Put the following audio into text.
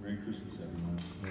Merry Christmas, everyone. Merry